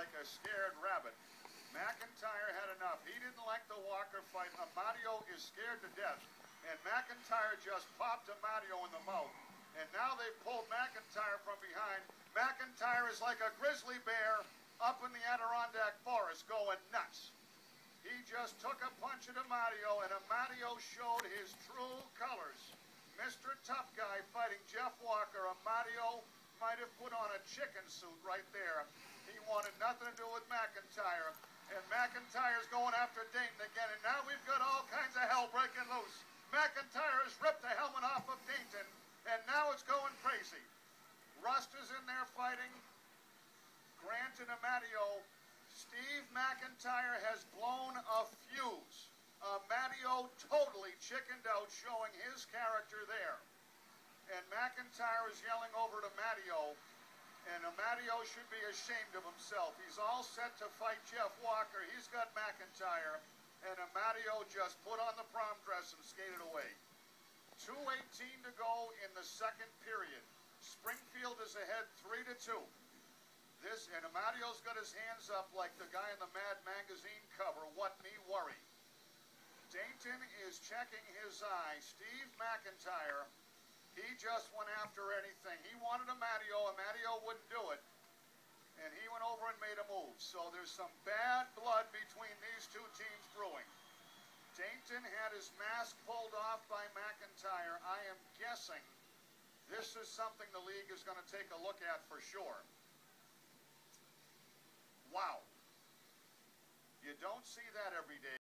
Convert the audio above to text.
like a scared rabbit. MacIntyre had enough. He didn't like the Walker fight. Amadio is scared to death. And MacIntyre just popped Amadio in the mouth. And now they've pulled MacIntyre from behind. MacIntyre is like a grizzly bear up in the Adirondack forest going nuts. He just took a punch at Amadio, and Amadio showed his true colors. Mr. Tough Guy fighting Jeff Walker. Amadio might have put on a chicken suit right there. He wanted nothing to do with MacIntyre. And MacIntyre's going after Dainton again. And now we've got all kinds of hell breaking loose. MacIntyre has ripped the helmet off of Dainton. And now it's going crazy. Rust is in there fighting. Grant and Amadio. Steve MacIntyre has blown a fuse. Amadio totally chickened out, showing his character there. MacIntyre is yelling over to Amadio. And Amadio should be ashamed of himself. He's all set to fight Jeff Walker. He's got MacIntyre. And Amadio just put on the prom dress and skated away. 2.18 to go in the second period. Springfield is ahead 3 to 2. This and Amadio's got his hands up like the guy in the Mad magazine cover. What me worry. Dainton is checking his eye. Steve MacIntyre he just went after anything. He wanted Amadio. Matteo wouldn't do it. And he went over and made a move. So there's some bad blood between these two teams brewing. Dainton had his mask pulled off by MacIntyre. I am guessing this is something the league is going to take a look at for sure. Wow. You don't see that every day.